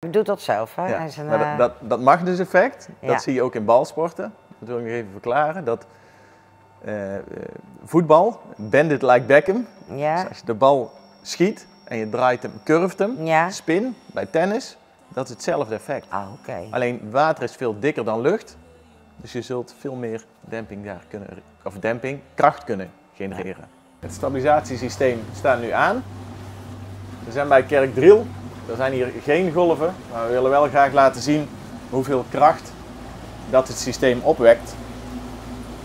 Je doet dat zelf, hè? Ja, Hij is een, maar eh, dat, dat, dat effect, Ja. dat zie je ook in balsporten. Dat wil ik nog even verklaren. Dat eh, eh, voetbal, bend it like Beckham. ja, Dus als je de bal schiet en je draait hem, curft hem, ja. spin bij tennis, dat is hetzelfde effect. Ah, oké. Alleen water is veel dikker dan lucht, dus je zult veel meer demping daar kunnen, of demping, kracht kunnen genereren. Het stabilisatiesysteem staat nu aan. We zijn bij Kerkdriel. Er zijn hier geen golven, maar we willen wel graag laten zien hoeveel kracht dat het systeem opwekt.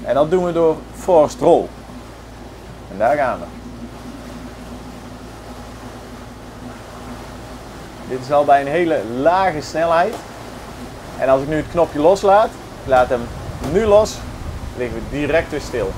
En dat doen we door forced. En daar gaan we. Dit is al bij een hele lage snelheid. En als ik nu het knopje loslaat, ik laat hem nu los, liggen we direct weer stil.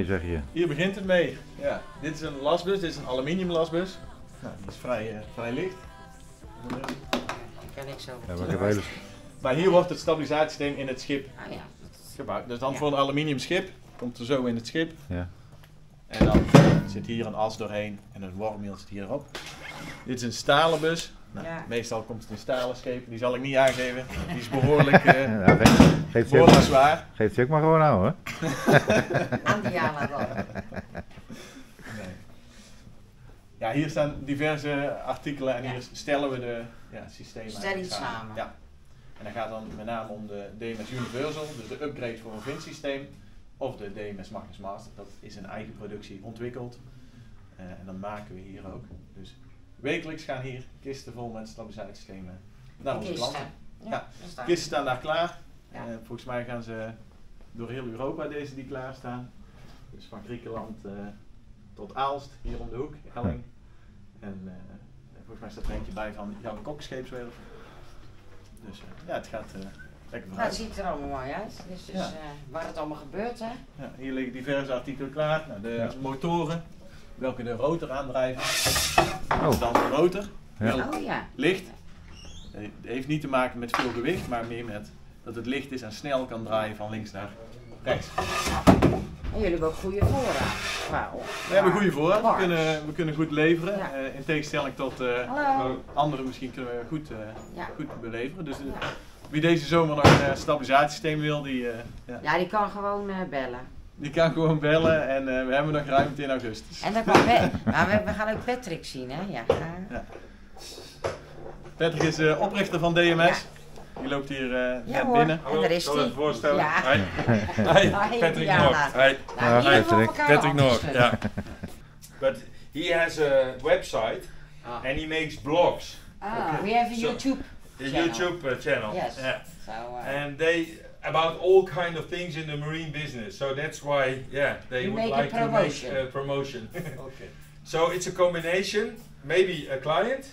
Mee, zeg je. Hier begint het mee. Ja, dit is een lasbus, dit is een aluminium lasbus. Nou, die is vrij, eh, vrij licht. Kan ik zo. Ja, maar hele... Hier wordt het stabilisatiesysteem in het schip Ah ja. dat gebouwd. Dus dan Ja. voor een aluminium schip, komt er zo in het schip. Ja. En dan zit hier een as doorheen en een wormwiel zit hierop. Dit is een stalen bus. Nou, Ja. Meestal komt het in stalen schepen, die zal ik niet aangeven. Die is behoorlijk, eh, Ja, geef, geef, die ook behoorlijk maar, zwaar. geef ook maar gewoon aan, hoor. Aan dan. Nee. Ja, hier staan diverse artikelen en Ja. hier stellen we de ja, systemen Stel iets samen. Ja. En dan gaat dan met name om de DMS Universal, dus de upgrade voor een VIN-systeem, of de DMS Magnus Master. Dat is een eigen productie ontwikkeld. Eh, en dat maken we hier ook. Dus wekelijks gaan hier kisten vol met stabilisatiesystemen naar onze Kisten. klanten. Ja, Ja. Kisten staan daar klaar. Ja. Eh, volgens mij gaan ze door heel Europa deze die klaarstaan. Dus van Griekenland eh, tot Aalst, hier om de hoek, Elling. En eh, volgens mij staat er eentje bij van Jan Kok Scheepswerf. Dus eh, ja, het gaat eh, lekker Nou, het vooruit. ziet er allemaal mooi uit. Dus, dus Ja. eh, waar het allemaal gebeurt, hè? Ja, hier liggen diverse artikelen klaar. Nou, de motoren, welke de rotor aandrijven. Oh. Dan de rotor, Ja. heel Oh ja. licht. Het heeft niet te maken met veel gewicht, maar meer met dat het licht is en snel kan draaien van links naar rechts. En jullie hebben ook goede voorraad. Wauw. We hebben goede voor. We kunnen, we kunnen goed leveren. Ja. Eh, in tegenstelling tot eh, Hallo. anderen misschien kunnen we goed, eh, Ja. goed beleveren. Dus Ja. wie deze zomer nog een eh, stabilisatiesysteem wil, die, eh, ja, Ja, die kan gewoon eh, bellen. Die kan gewoon bellen. En eh, we hebben nog ruimte in augustus. En dan kan maar we, we gaan ook Patrick zien, hè? Ja. Ja. Patrick is eh, oprichter van DMS. Die loopt hier eh, Ja net hoor. binnen. En daar is Zal het voorstellen? Ja. Hi. Hi, Hi, Patrick. Noord. Hi. Nou, Ja, Patrick. Patrick Noord, yeah. But he has a website Ah. and he makes blogs. Ah, we have a So- YouTube. A Channel. YouTube uh, channel. Yes. Yeah. So, uh, And they about all kind of things in the marine business. So that's why, yeah, they You would make a like to make promotion. uh, promotion. Oké. so it's a combination. Maybe a client.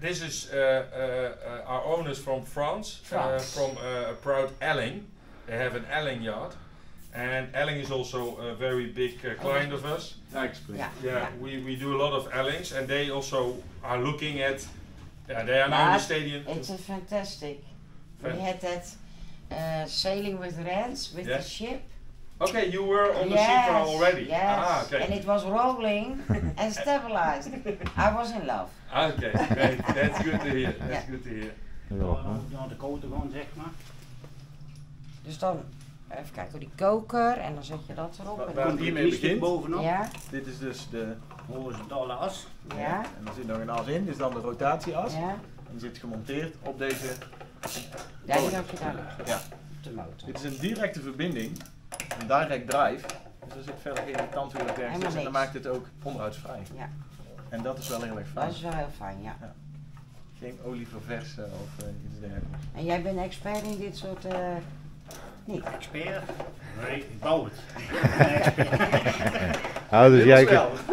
This is uh, uh, uh, our owners from France, France. Uh, from uh, a proud Elling. They have an Elling yard, and Elling is also a very big uh, client of us. Ja, explain. ja. Yeah, ja. we, we do a lot of Ellings, and they also are looking at. Yeah, they are now in the stadium. It's a fantastic. We had that uh, sailing with Rens with the ship. Okay, you were on the ship already. Yes. Ah, okay. And it was rolling and stabilized. I was in love. Okay, great. That's good to hear. That's Yeah. good to hear. Naar de koude gewoon, zeg maar. Dus dan even kijken hoe die koker en dan zet je dat erop. Waar- dan- hiermee begint. bovenop. ja, Dit is dus de. Horizontale as. ja, En er zit nog een as in, dit is dan de rotatieas. ja. En die zit gemonteerd op deze. Ja, die heb je daar liggen. Ja. De motor. Dit is een directe verbinding, een direct drive. Dus er zit verder geen tandwiel of. En dan niks. maakt het ook onderhoudsvrij. Ja. En dat is wel heel erg Dat fijn. is wel heel fijn, ja. Geen olie verversen of eh, iets dergelijks. En jij bent expert in dit soort... eh niet? Expert. Nee, ik bouw het. Ik ben expert. Oh, dus jij,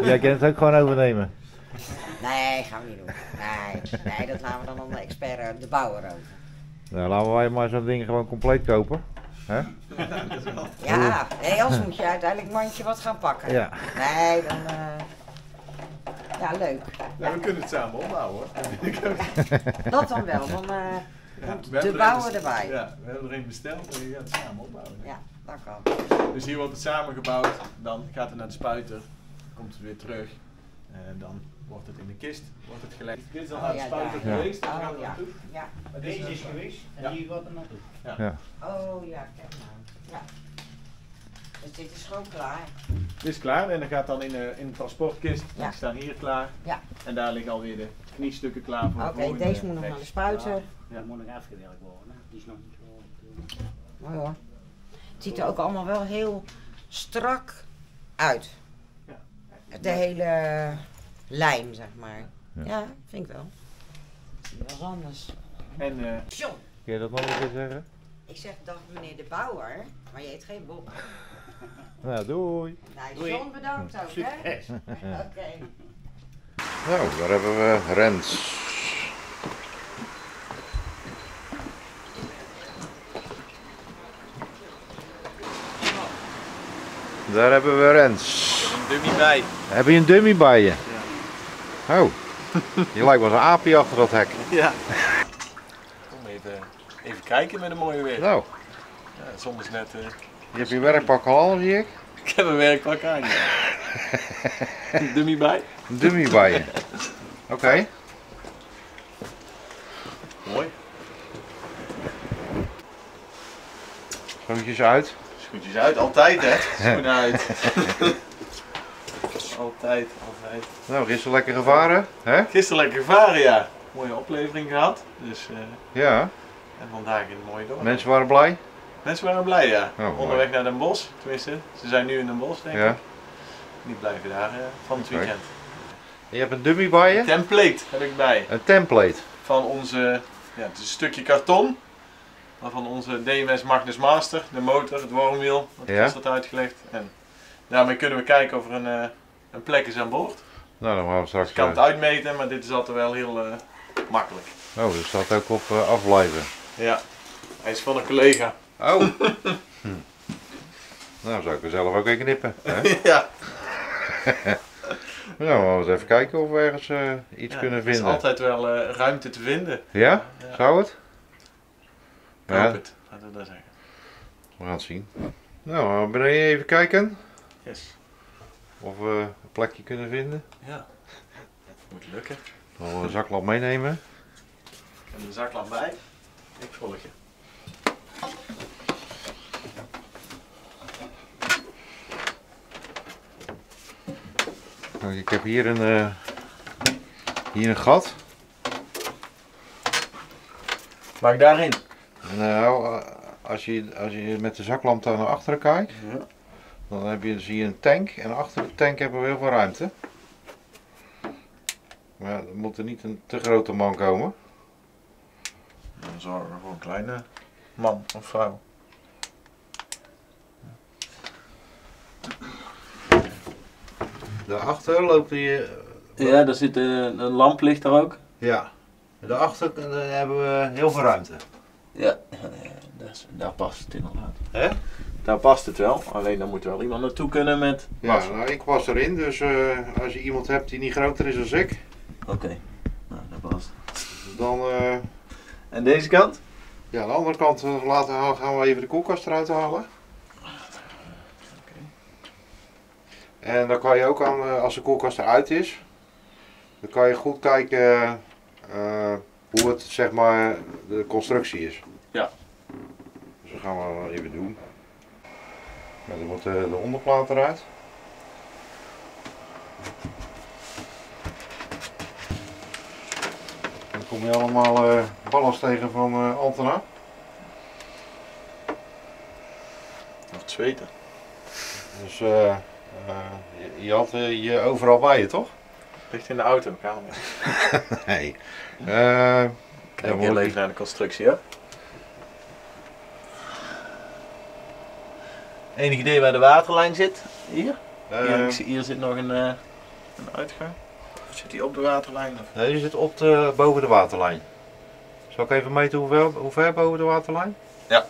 jij kan het ook gewoon overnemen. Nee, gaan we niet doen. Nee, nee dat laten we dan aan de expert, eh, de bouwer over. Nou, laten wij maar zo'n ding gewoon compleet kopen. Hè? Ja, nee, anders moet je uiteindelijk mandje wat gaan pakken. Ja. Nee, dan... eh, Ja, leuk. Ja, we kunnen het samen opbouwen. hoor. Dat dan wel. Dan, eh, Ja, we hebben er een- erbij. Ja, we hebben er een besteld en je gaat het samen opbouwen. ja, dat kan. Dus hier wordt het samengebouwd, dan gaat het naar de spuiter, komt het weer terug en dan wordt het in de kist wordt het gelegd. Dit is al ja, spuiter daar. geweest, daar gaan Oh we ja. naartoe. Ja. Deze is geweest en Ja. hier gaat er naartoe. Ja. Oh ja, kijk nou. Ja. Dus dit is gewoon klaar. Dit is klaar en dan gaat dan in de, in de transportkist, Ja. die staan hier klaar. Ja. En daar liggen alweer de kniestukken klaar voor de Oké, deze moet nog naar de spuiter. Ja. Dat moet nog afgewerkt worden. Die is nog niet zo. Mooi hoor. Het ziet er ook allemaal wel heel strak uit. Ja. De hele lijn, zeg maar. Ja. Ja, vind ik wel. Wel eens anders. En eh, John, Kun je dat nog een keer zeggen? ik zeg dag meneer de Bouwer, maar je heet geen Bob. Nou, doei. Nou, Doei. John bedankt ook, hè? Oké. Nou, daar hebben we Rens. Daar hebben we Rens. een dummy bij. Heb je een dummy bij je? Oh, je lijkt wel een aapje achter dat hek. Ja. Kom even, even kijken met een mooie weer. Nou, Ja, is net... eh, je hebt je werkpak al zie ik. ik heb een werkpak aan, ja. Dummy bij. Een dummy bij je. Oké. Mooi. Schoentjes uit. Schoentjes uit, altijd hè. Schoenen uit. Altijd, altijd. Nou, gisteren lekker gevaren, hè? Gisteren lekker gevaren, ja. Mooie oplevering gehad. Dus, eh, Ja, en vandaag in het mooie dorp. mensen waren blij. Mensen waren blij, ja. Oh. Onderweg naar Den Bosch, tenminste. Ze zijn nu in Den Bosch, denk Ja. ik. Die blijven daar eh, van het weekend. Je hebt een dummy bij je. Template heb ik bij. Een template. Van onze, ja, het is een stukje karton. Maar van onze DMS Magnus Master, de motor, het wormwiel. Wat Ja. is dat uitgelegd. En daarmee kunnen we kijken of er een, eh, een plek is aan boord. Nou, dan gaan we straks. Ik kan het eh, uitmeten, maar dit is altijd wel heel eh, makkelijk. Oh, er staat ook op eh, afblijven. Ja, hij is van een collega. Oh. Hm. Nou, zou ik er zelf ook een knippen. Hè? ja, Nou, we gaan eens even kijken of we ergens iets Ja, kunnen er is vinden. altijd wel ruimte te vinden. Ja? Ja. Zou het? Ik hoop Ja. het, laten we dat zeggen. We gaan het zien. Nou, we beneden even kijken Yes. of we plekje kunnen vinden. Ja, moet lukken. Dan gaan we een zaklamp meenemen. Ik heb de zaklamp bij. Ik volg je. Nou, ik heb hier een, eh, hier een gat. Mag ik daarin? Nou, eh, als je, als je met de zaklamp daar naar achteren kijkt, Ja. Dan heb je, zie je een tank en achter de tank hebben we heel veel ruimte. Maar ja, er moet er niet een te grote man komen. Dan zorgen we voor een kleine man of vrouw. Daarachter loopt die. eh, Ja, daar zit een, een lamplicht er ook. Ja. Daarachter eh, hebben we heel veel ruimte. Ja, daar past het inderdaad. Hè? Daar past het wel, alleen dan moet er wel iemand naartoe kunnen met Ja, nou, ik was erin, dus eh, als je iemand hebt die niet groter is dan ik, Oké, nou dat past. dan. eh, En deze kant? ja, aan de andere kant eh, laten, we- gaan we even de koelkast eruit halen. En dan kan je ook aan, als de koelkast eruit is, dan kan je goed kijken hoe het zeg maar de constructie is. Ja. Dus dat gaan we even doen. Nou, dan moet eh, de onderplaat eruit. Dan kom je allemaal eh ballast tegen van eh Altena. Nog het zweten. Dus eh, eh, je, je had je overal bij je, toch? Ligt in de auto, kamer. Nee. Eh, Kijk heel even naar de constructie, hè? Enig idee waar de waterlijn zit? Hier? eh, hier, ik zie- hier zit nog een, eh, een uitgang. Of zit die op de waterlijn? Of? nee, je zit op de, boven de waterlijn. Zal ik even meten hoe ver, hoe ver boven de waterlijn? Ja.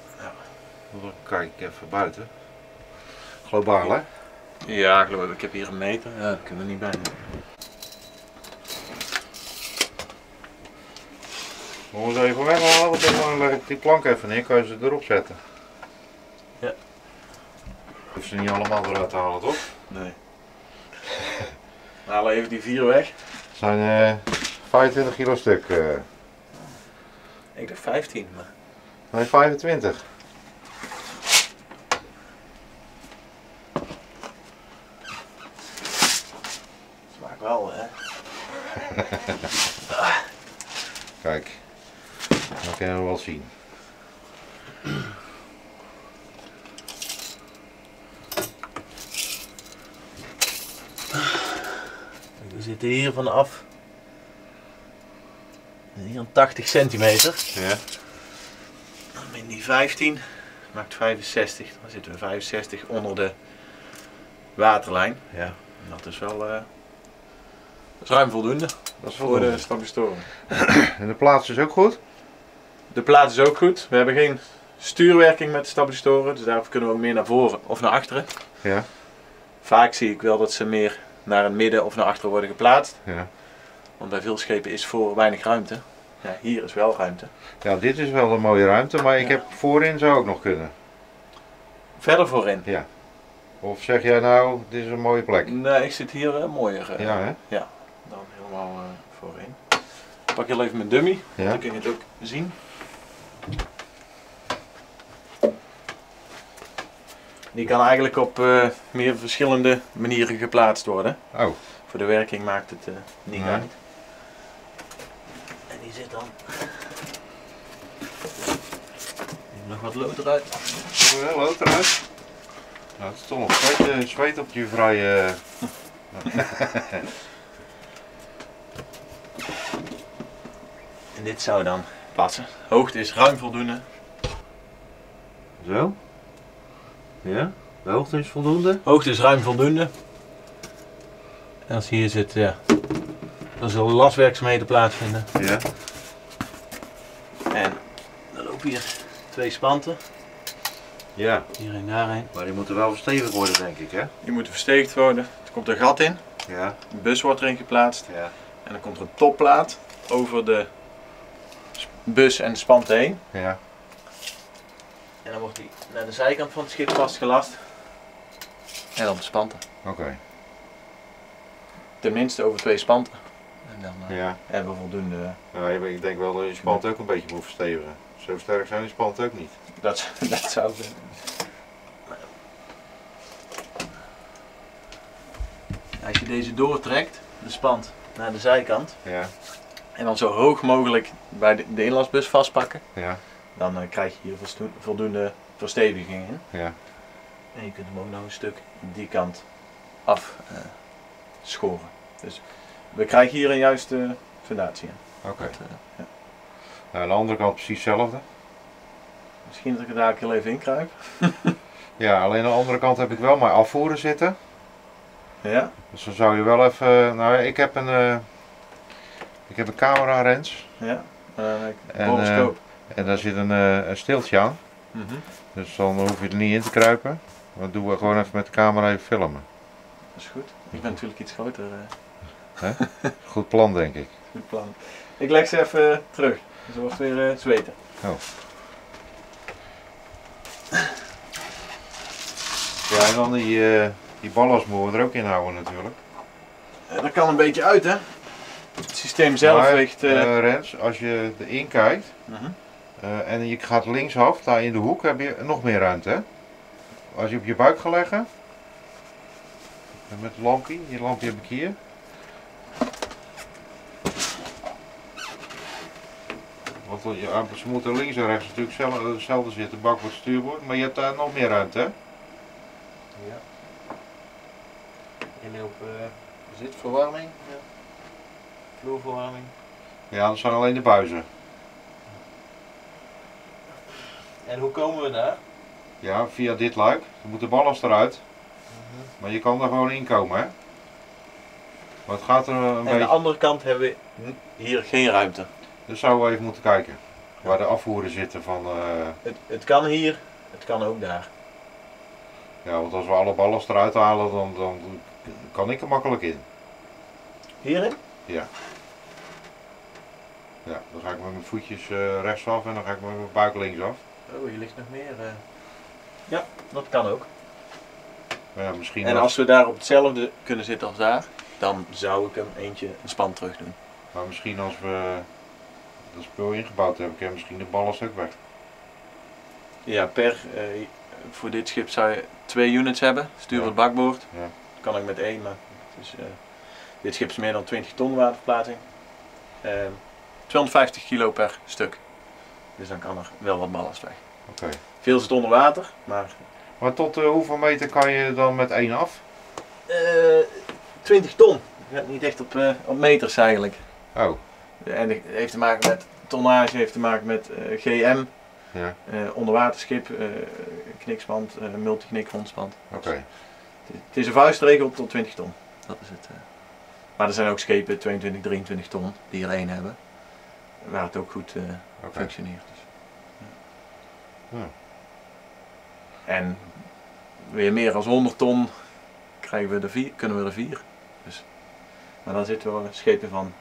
Dan kijk ik even buiten. Globaal hè? Ja, ik geloof ik. Ik heb hier een meter. Ja, dat kunnen we niet bij. Moeten we ze even weghalen, want dan leg ik die plank even neer, kan je ze erop zetten. Hoef ze niet allemaal eruit te halen, toch? Nee. We halen even die vier weg. Het zijn eh 25 kilo stuk. eh. Ik dacht 15, maar. nee, 25. Smaakt wel, hè? Kijk, dan kunnen we wel zien. We zitten hier vanaf. Hier een 80 centimeter. Ja. Min die 15 maakt 65. Dan zitten we 65 onder de waterlijn. Ja. En dat is wel. eh, dat is ruim voldoende Dat is voor de stabilisatoren. En de plaats is ook goed? De plaat is ook goed. We hebben geen stuurwerking met de stabilisatoren, dus daarvoor kunnen we ook meer naar voren of naar achteren. Ja. Vaak zie ik wel dat ze meer naar het midden of naar achteren worden geplaatst. Ja. Want bij veel schepen is voor weinig ruimte. Ja, hier is wel ruimte. Ja, dit is wel een mooie ruimte, maar ik Ja. heb voorin zou ook nog kunnen. Verder voorin. Of zeg jij nou, dit is een mooie plek? Nee, ik zit hier eh, mooier eh, Ja, hè? dan helemaal eh, voorin. Ik pak heel even mijn dummy, Ja. dan kun je het ook zien. Die kan eigenlijk op eh, meer verschillende manieren geplaatst worden. Oh, Voor de werking maakt het eh, niet Nee. uit. En die zit dan. Nog wat lood eruit. heel leuk eruit. Nou, het is toch nog zweet, eh, zweet op je vrije... En dit zou dan passen. Hoogte is ruim voldoende. Zo? Ja? De hoogte is voldoende? Hoogte is ruim voldoende. En als hier zit, ja. Dan zullen laswerkzaamheden plaatsvinden. Ja. En dan lopen hier twee spanten. Ja, Hierheen, daarheen. maar die moeten wel verstevigd worden denk ik, hè? Die moeten versteegd worden. Er komt een gat in. Ja. Een bus wordt erin geplaatst. Ja. En dan komt er een topplaat over de bus en de spanten heen. Ja. En dan wordt die naar de zijkant van het schip vastgelast. En dan de spanten. Oké. Tenminste over twee spanten. En dan eh, Ja. hebben we voldoende. ja. Ik denk wel dat je spant ook een beetje moet verstevigen. Zo sterk zijn die spant ook niet. Dat, dat zou kunnen. Als je deze doortrekt, de spant, naar de zijkant. Ja. En dan zo hoog mogelijk bij de, de inlasbus vastpakken. Ja. Dan eh, krijg je hier voldoende versteviging in. Ja. En je kunt hem ook nog een stuk die kant af eh, schoren. Dus we krijgen hier een juiste fundatie in. Oké. Eh, ja. Nou, aan de andere kant precies hetzelfde. Misschien dat ik er daar heel even in kruip. Ja, alleen aan de andere kant heb ik wel mijn afvoeren zitten. Ja. Dus dan zou je wel even. Nou, ik heb een. ik heb een camera. Ja. Ik En. En daar zit een, eh, een steeltje aan. Mhm. Dus dan hoef je er niet in te kruipen. Dan doen we gewoon even met de camera even filmen. Dat is goed. Ik ben natuurlijk iets groter. eh, Goed plan, denk ik. goed plan. Ik leg ze even eh, terug. Ze wordt weer eh, zweten. Ja, en dan die, eh die ballast moeten we er ook in houden, natuurlijk. Dat kan een beetje uit, hè? Het systeem zelf Maar, weegt. Rens, als je erin kijkt mhm. Eh, en je gaat linksaf, daar in de hoek, heb je nog meer ruimte. Hè? Als je op je buik gaat leggen. En met het lampje, je lampje heb ik hier. Want eh, ze moeten links en rechts natuurlijk zelf- hetzelfde zitten, bakboord, stuurboord, maar je hebt daar nog meer ruimte. Hè? Ja. Jullie op eh zitverwarming? Ja. Vloerverwarming? Ja, dat zijn alleen de buizen. En hoe komen we daar? Ja, via dit luik. Dan moet de ballast eruit. Maar je kan er gewoon in komen, hè? Maar het gaat er een Aan de andere kant hebben we hier geen ruimte. Dus zouden we even moeten kijken. Waar de afvoeren zitten van... eh, Het, het kan hier het kan ook daar. Ja, want als we alle ballast eruit halen, dan, dan kan ik er makkelijk in. Hierin? Ja. Ja, dan ga ik met mijn voetjes eh, rechtsaf en dan ga ik met mijn buik linksaf. Oh, hier ligt nog meer. eh. Ja, dat kan ook. Maar ja, misschien En als we daar op hetzelfde kunnen zitten als daar, dan zou ik hem eentje een span terug doen. Maar misschien als we dat spul ingebouwd hebben, kan misschien de ballast ook weg. Ja, per, eh, voor dit schip zou je twee units hebben, stuur Ja. het bakboord. Ja. Dat kan ik met één, maar is, eh, dit schip is meer dan 20 ton waterverplaatsing. Ehm 250 kilo per stuk. Dus dan kan er wel wat ballast weg. Oké. Veel zit onder water, maar Maar tot eh, hoeveel meter kan je dan met één af? eh 20 ton. Je gaat niet echt op, eh, op meters eigenlijk. Oh, En het heeft te maken met tonnage, heeft te maken met eh, GM, ja, eh, onderwaterschip, eh knikspand, eh multiknikgrondspand. oké. Het het is een vuistregel tot 20 ton. Dat is het. eh. Maar er zijn ook schepen 22, 23 ton die er één hebben. Waar het ook goed Oké. functioneert. Dus. Ja. Ja. En weer meer dan 100 ton krijgen we er vier, kunnen we er vier. Dus. Maar dan zitten we schepen van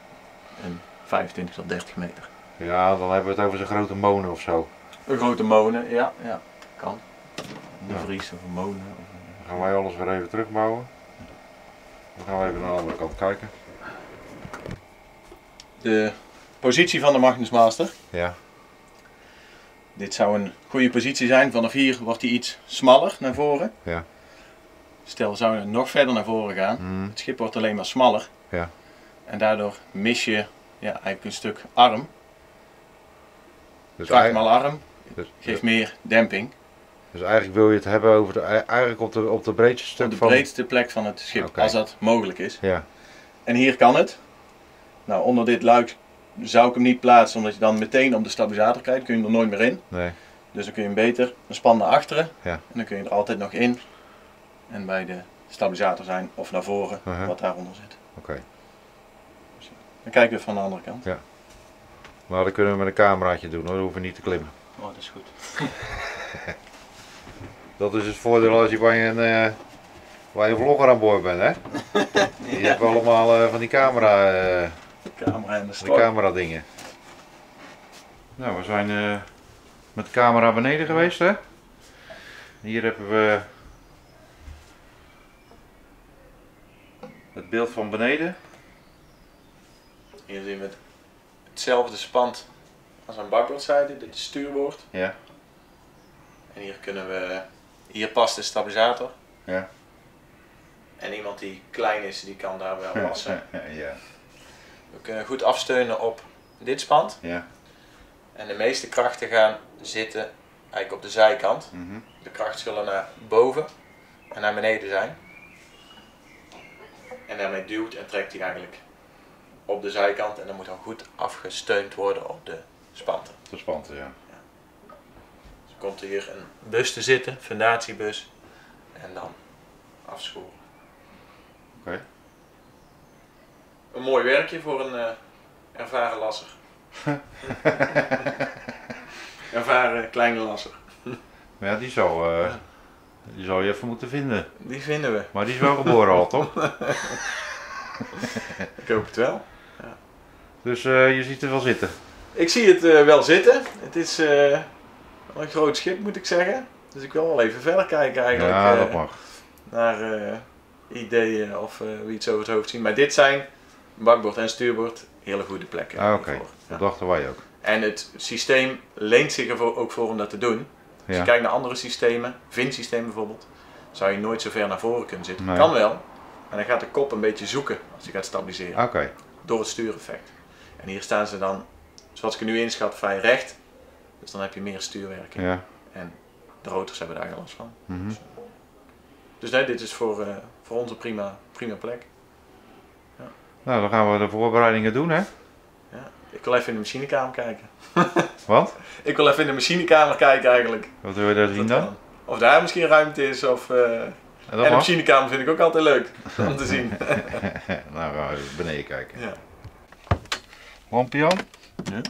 een 25 tot 30 meter. Ja, dan hebben we het over zo'n grote monen of zo. Een grote molen, ja, ja, kan. De Ja. Vries of een. Of een- Dan gaan wij alles weer even terugbouwen. Dan gaan we even naar de andere kant kijken. De positie van de Magnus Master. Ja, Dit zou een goede positie zijn. Vanaf hier wordt hij iets smaller naar voren. Ja. Stel, zou je nog verder naar voren gaan. mm, Het schip wordt alleen maar smaller. Ja. En daardoor mis je ja, eigenlijk een stuk arm. dus, maal arm dus, geeft meer demping. dus eigenlijk wil je het hebben over de, eigenlijk op de, op de breedste stuk Op de van... breedste plek van het schip, als dat mogelijk is. Ja, En hier kan het. Nou, onder dit luik zou ik hem niet plaatsen, omdat je dan meteen op de stabilisator krijgt. Kun je er nooit meer in. nee. Dus dan kun je hem beter een span naar achteren. Ja. En dan kun je er altijd nog in. En bij de stabilisator zijn of naar voren, Uh-huh. wat daaronder zit. Oké. Dan kijken we van de andere kant. Maar dat kunnen we met een cameraatje doen hoor, dan hoeven we niet te klimmen. Oh, dat is goed. Dat is het voordeel als je bij een, eh, bij een vlogger aan boord bent hè. Je hebt allemaal eh, van die camera, eh, De camera en de die strop. camera dingen. Nou, we zijn eh, met de camera beneden geweest hè. Hier hebben we het beeld van beneden. Hier zien we het, hetzelfde spand als aan bakboordzijde. Dit is stuurboord. Ja. En hier kunnen we, hier past de stabilisator. Ja. En iemand die klein is, die kan daar wel lassen. ja. We kunnen goed afsteunen op dit spand. Ja. En de meeste krachten gaan zitten eigenlijk op de zijkant. Mhm. De kracht zullen naar boven en naar beneden zijn. En daarmee duwt en trekt hij eigenlijk op de zijkant. En dan moet dan goed afgesteund worden op de spanten. Gespanten, ja. Dus er komt hier een bus te zitten, fundatiebus. En dan afschoren. Oké. Een mooi werkje voor een eh, ervaren lasser. ervaren kleine lasser. Maar ja, die zou, eh, die zou je even moeten vinden. Die vinden we. Maar die is wel geboren al, toch? Ik hoop het wel. Dus eh, je ziet er wel zitten. Ik zie het eh, wel zitten. Het is eh, wel een groot schip moet ik zeggen. Dus ik wil wel even verder kijken eigenlijk. Ja, dat mag. naar eh, ideeën of eh, wie het zo over het hoofd zien. Maar dit zijn bakboord en stuurboord hele goede plekken. Ah, oké. Dat dachten wij ook. En het systeem leent zich er ook voor om dat te doen. Als je kijkt naar andere systemen, VIN-systeem bijvoorbeeld, zou je nooit zo ver naar voren kunnen zitten. Nee. Kan wel, maar dan gaat de kop een beetje zoeken als je gaat stabiliseren. Oké. Door het stuureffect. En hier staan ze dan, zoals ik er nu inschat, vrij recht. Dus dan heb je meer stuurwerking. Ja. En de rotors hebben daar geen last van. Mhm. Dus nee, dit is voor, eh, voor ons een prima, prima plek. Nou, dan gaan we de voorbereidingen doen, hè? Ja. Ik wil even in de machinekamer kijken. Wat? Ik wil even in de machinekamer kijken eigenlijk. Wat wil je daar zien dan? Of daar misschien ruimte is. Of, eh, En de machinekamer vind ik ook altijd leuk om te zien. nou, gaan we even beneden kijken. ja. Lampje Jan? Ja.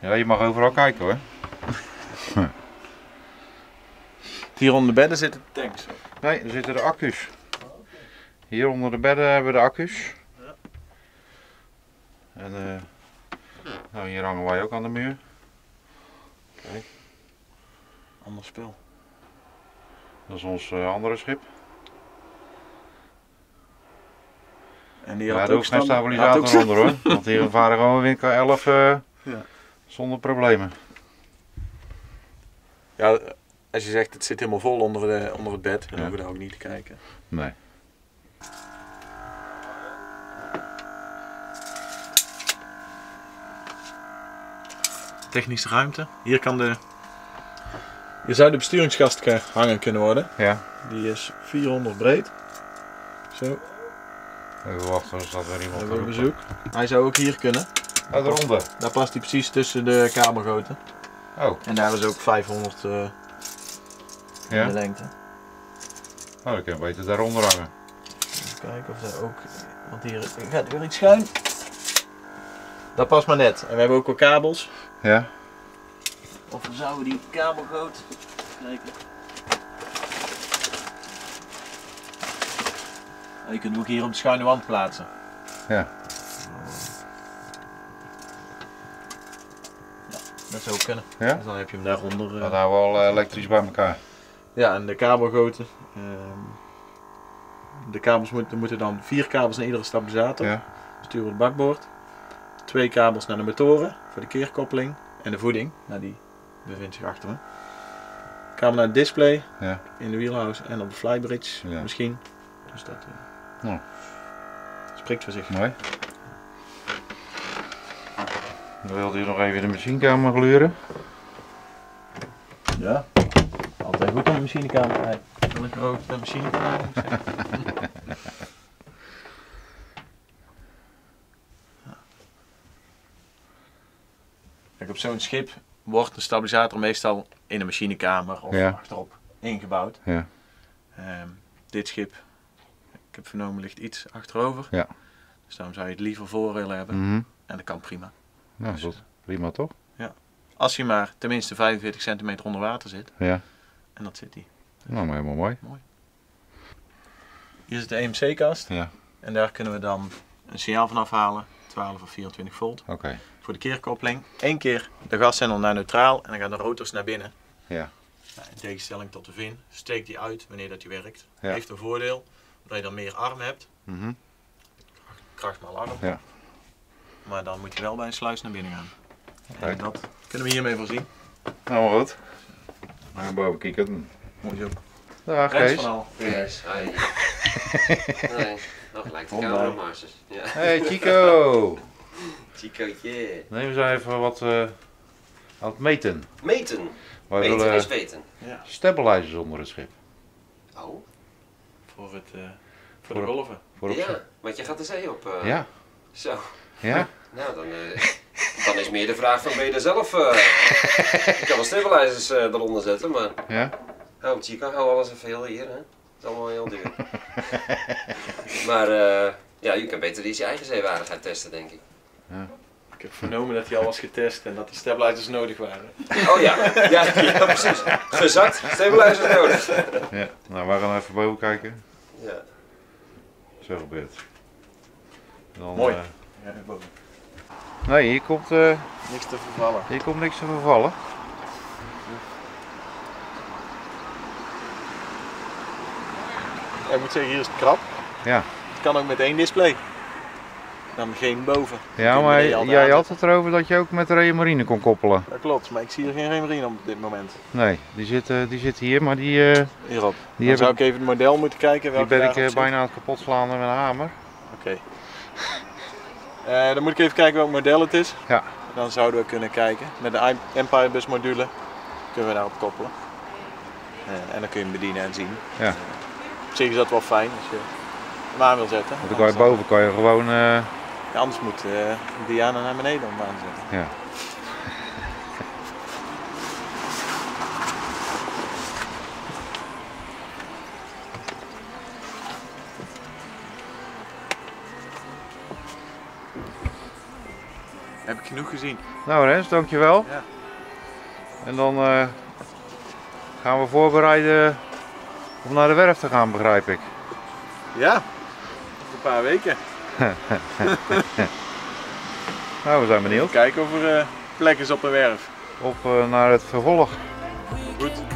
Ja, je mag overal kijken hoor. Hier onder de bedden zitten tanks. Nee, er zitten de accu's. Hier onder de bedden hebben we de accu's. En eh, nou, hier hangen wij ook aan de muur. Ander spul. Dat is ons eh, andere schip. En die Ja, had er ook geen had stabilisator ook onder hoor. Want hier varen gewoon winkel 11 eh, Ja. zonder problemen. Ja, als je zegt het zit helemaal vol onder, de, onder het bed, dan Ja. hoeven we daar ook niet te kijken. Nee. Technische ruimte. Hier kan de. Hier zou de besturingskast hangen kunnen worden. Ja. Die is 400 breed. Zo, Even wachten, er staat weer iemand we erop. bezoek. Hij zou ook hier kunnen. Uit de ronde. Daar past hij precies tussen de kabelgoten. Oh, En daar is ook 500 eh ja. de lengte. Nou, dan kun je beter daaronder hangen. Even kijken of daar ook. Want hier gaat weer iets schuin. Dat past maar net. En we hebben ook wel kabels. Ja. Of we zouden die kabelgoot. Kijken. Je kunt hem ook hier op de schuine wand plaatsen. Ja. Ja, dat zou ook kunnen. Ja? Dus dan heb je hem daaronder. eh. Dat houden we al eh, elektrisch bij elkaar. Ja, en de kabelgoten. ehm, de kabels moeten, moeten dan vier kabels naar iedere stabilisator. Ja. Sturen het bakboord. Twee kabels naar de motoren voor de keerkoppeling. En de voeding. Nou, die bevindt zich achter me. Kabel naar het display. Ja. In de wheelhouse en op de flybridge Ja. misschien. Dus dat eh, Nou. spreekt voor zich. Mooi. Dan wilde je nog even de machinekamer gluren. Ja. Altijd goed om een machinekamer rijden. Wil ik ook de machinekamer moet zeggen. Kijk, op zo'n schip wordt de stabilisator meestal in een machinekamer of Ja. achterop ingebouwd. Ja. Ehm, dit schip, ik heb vernomen, ligt iets achterover. Ja. Dus daarom zou je het liever voor willen hebben. Mhm. En dat kan prima. Nou, Dus, dat is prima toch? Als hij maar tenminste 45 centimeter onder water zit. Ja. En dat zit hij. Nou, maar helemaal mooi. Hier zit de EMC-kast. Ja. En daar kunnen we dan een signaal van afhalen. 12 of 24 volt. Oké. Voor de keerkoppeling. Eén keer de gaszender naar neutraal. En dan gaan de rotors naar binnen. Ja. Nou, in tegenstelling tot de VIN. Steekt die uit wanneer dat die werkt. Ja. Heeft een voordeel. Dat je dan meer arm hebt. Mhm. Kracht maar arm. Ja. Maar dan moet je wel bij een sluis naar binnen gaan. En dat kunnen we hiermee voorzien. Nou, maar goed. Naar boven kijken. Mooi zo. Dag Kees. van al. Yes, hi. nee, nog gelijk de camera. Ja. Hey Chico. Chicootje. Nee, we zijn even wat eh, aan het meten. Meten. Wij Meten willen is weten. stabilizers onder het schip. Oh, Voor, het, eh, voor de golven. Voor ja. Want je gaat de zee op. eh. Ja. Zo. Ja? Nou, dan, eh, dan is meer de vraag van ben je er zelf... eh je kan wel stabilizers eh, eronder zetten, maar... Ja? Oh, Chico, hou alles even heel hier, hè. Het is allemaal heel duur. maar eh, ja, je kan beter eens je eigen zeewaardigheid testen, denk ik. Ik heb vernomen dat hij al was getest en dat de stabilizers nodig waren. Oh ja, ja, ja precies. Gezakt, stabilizers nodig. Ja. Nou, we gaan even boven kijken. Ja. Zo gebeurt. Dan, Mooi. eh, Ja, boven. nee, hier komt, eh, Niks te vervallen. hier komt niks te vervallen. Ja, ik moet zeggen, hier is het krap. Ja. Het kan ook met één display. Dan geen boven. Ja, maar jij had het erover dat je ook met de Rea Marine kon koppelen. Dat klopt, maar ik zie er geen remarine op dit moment. Nee, die zit, eh, die zit hier, maar die, eh, Hierop. die, Dan zou ik, even het model moeten kijken. die ben ik eh, bijna aan het kapot slaan met een hamer. Oké. Dan moet ik even kijken welk model het is. Ja. Dan zouden we kunnen kijken. Met de Empire Bus module kunnen we daarop koppelen. En dan kun je hem bedienen en zien. Ja. Op zich is dat wel fijn als je hem aan wil zetten. Want dan kan je boven kan je gewoon, Ja, anders moet eh, Diana naar beneden om aan te zetten. ja. Heb ik genoeg gezien. Nou Rens, dankjewel. Ja. En dan eh, gaan we voorbereiden om naar de werf te gaan, begrijp ik. Ja, over een paar weken. Nou, we zijn benieuwd Kijken of er eh, plek is op de werf. op eh, naar het vervolg. Goed.